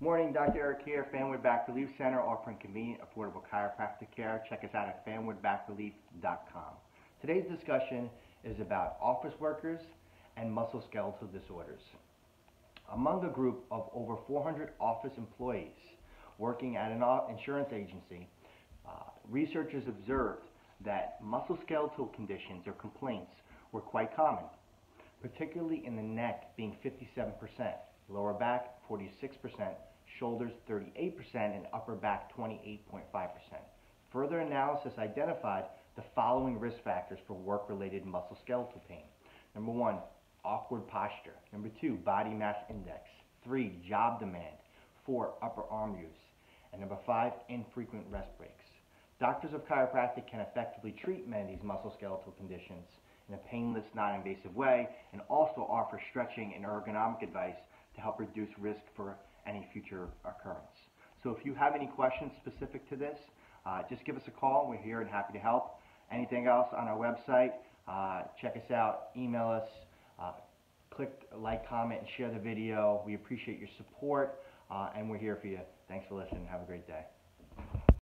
Morning, Dr. Eric here, Fanwood Back Relief Center, offering convenient, affordable chiropractic care. Check us out at fanwoodbackrelief.com. Today's discussion is about office workers and musculoskeletal disorders. Among a group of over 400 office employees working at an insurance agency, uh, researchers observed that musculoskeletal conditions or complaints were quite common, particularly in the neck being 57%, lower back 46%, shoulders 38%, and upper back 28.5%. Further analysis identified the following risk factors for work-related musculoskeletal pain. Number one, awkward posture. Number two, body mass index. Three, job demand. Four, upper arm use. And number five, infrequent rest breaks. Doctors of chiropractic can effectively treat many of these musculoskeletal conditions in a painless, non-invasive way and also offer stretching and ergonomic advice to help reduce risk for any future occurrence. So if you have any questions specific to this, uh, just give us a call. We're here and happy to help. Anything else on our website, uh, check us out, email us, uh, click like, comment, and share the video. We appreciate your support, uh, and we're here for you. Thanks for listening. Have a great day.